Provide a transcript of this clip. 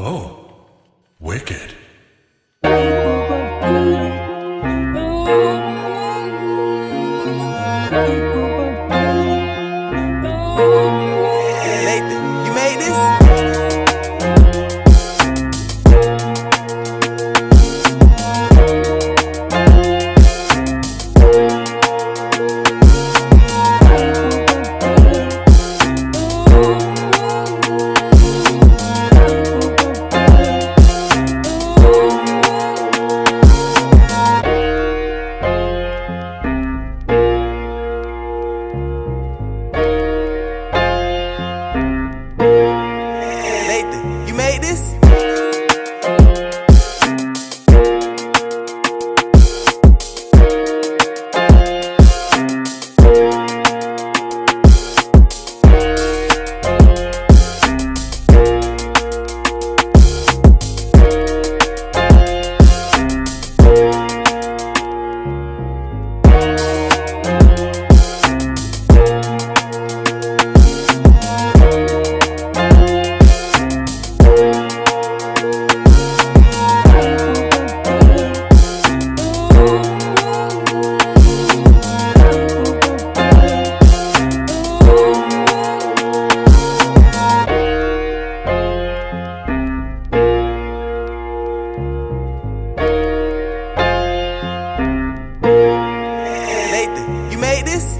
Oh, wicked. made this? made this?